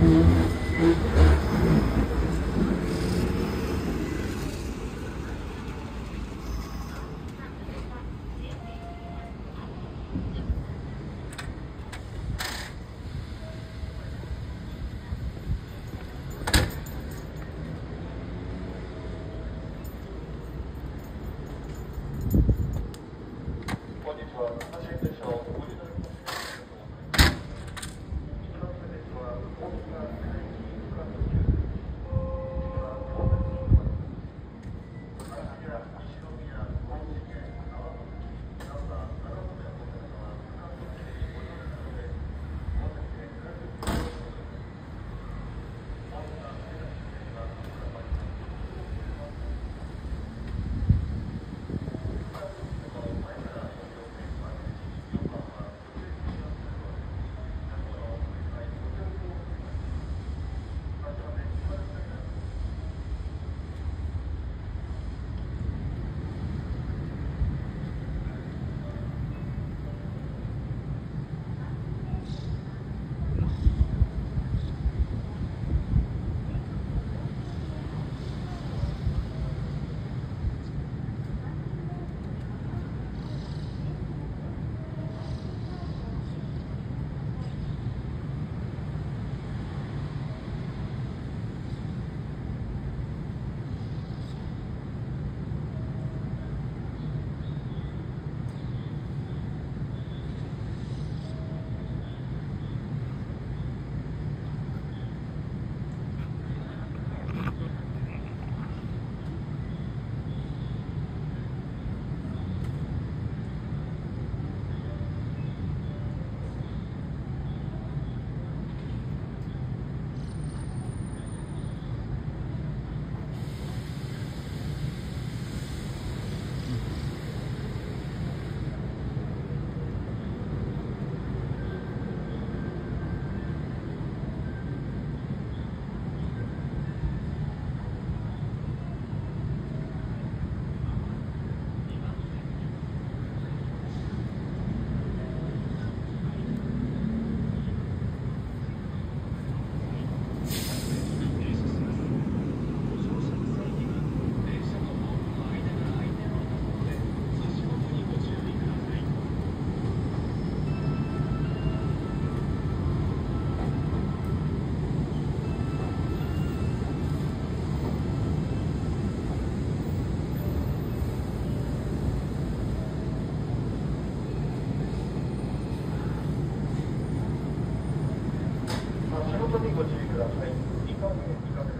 Mm-hmm. 車にご注意ください。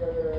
together